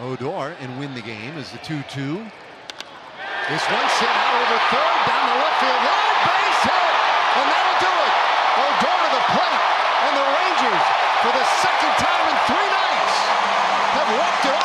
Odor and win the game as the 2 2. This one sent out over third down the left field line. Base hit! And that'll do it. Odor to the plate. And the Rangers, for the second time in three nights, have walked it off.